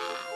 you